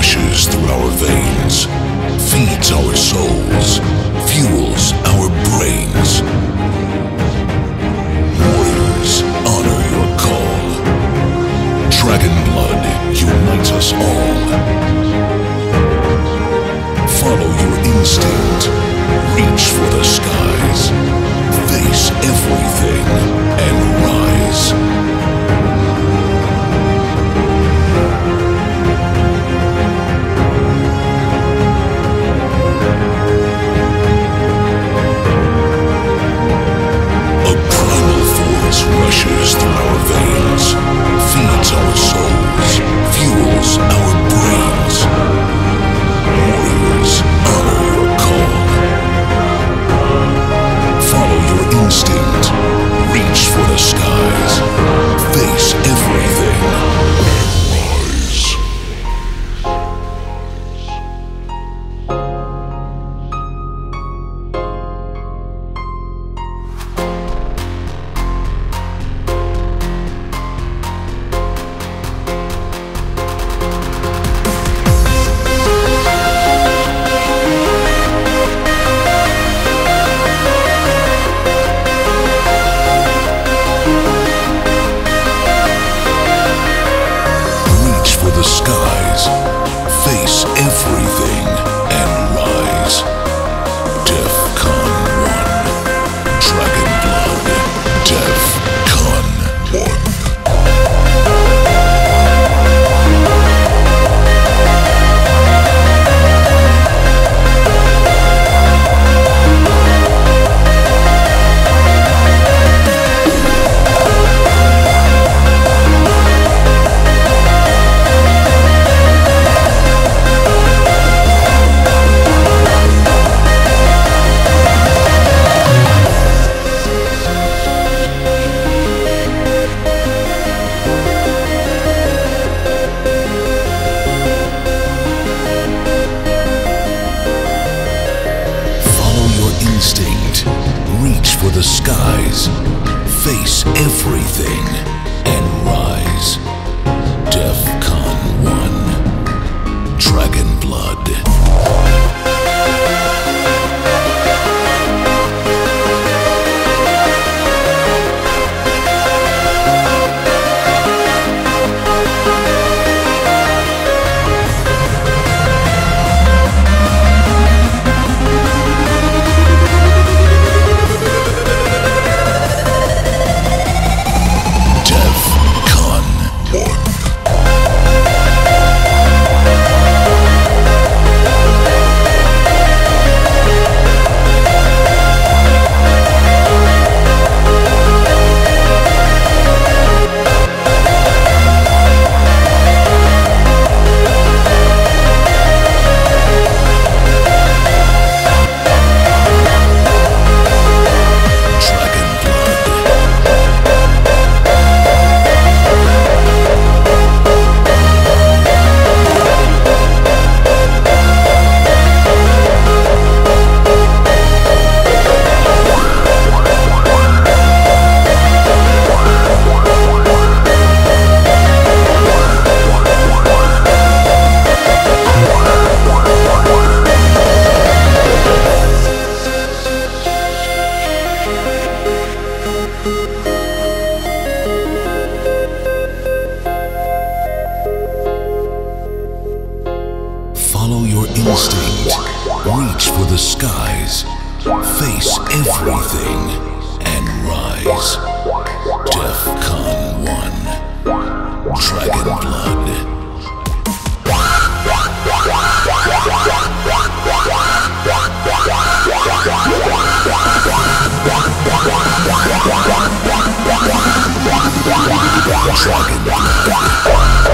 rushes through our veins, feeds our souls, fuels face everything. instinct, reach for the skies, face everything, and rise. DEF CON 1 Dragon Blood. Dragon Blood.